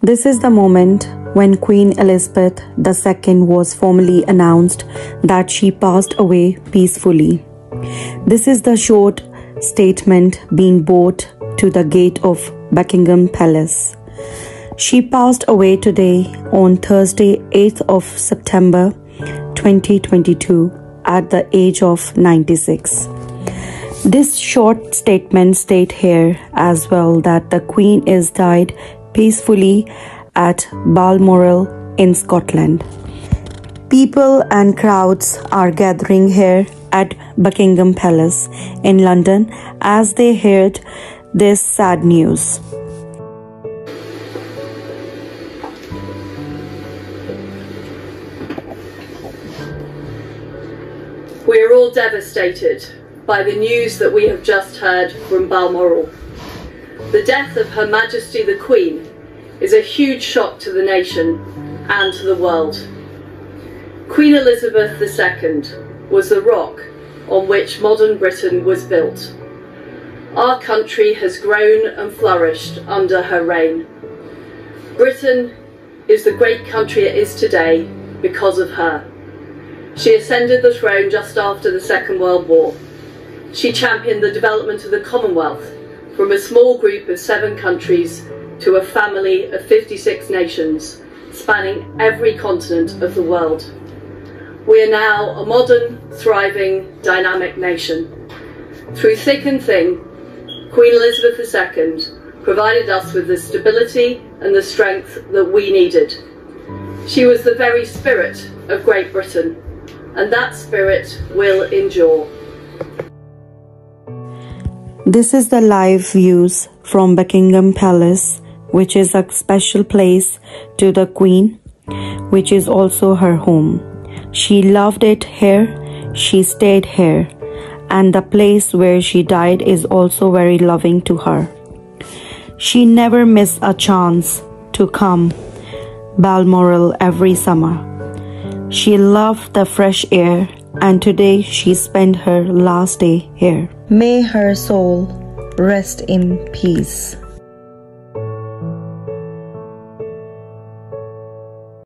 This is the moment when Queen Elizabeth II was formally announced that she passed away peacefully. This is the short statement being brought to the gate of Buckingham Palace. She passed away today on Thursday, 8th of September 2022 at the age of 96. This short statement state here as well that the Queen is died peacefully at Balmoral in Scotland. People and crowds are gathering here at Buckingham Palace in London as they heard this sad news. We are all devastated by the news that we have just heard from Balmoral. The death of Her Majesty the Queen is a huge shock to the nation and to the world. Queen Elizabeth II was the rock on which modern Britain was built. Our country has grown and flourished under her reign. Britain is the great country it is today because of her. She ascended the throne just after the Second World War. She championed the development of the Commonwealth from a small group of seven countries to a family of 56 nations, spanning every continent of the world. We are now a modern, thriving, dynamic nation. Through thick and thin, Queen Elizabeth II provided us with the stability and the strength that we needed. She was the very spirit of Great Britain, and that spirit will endure. This is the live views from Buckingham Palace which is a special place to the Queen, which is also her home. She loved it here, she stayed here, and the place where she died is also very loving to her. She never missed a chance to come Balmoral every summer. She loved the fresh air and today she spent her last day here. May her soul rest in peace.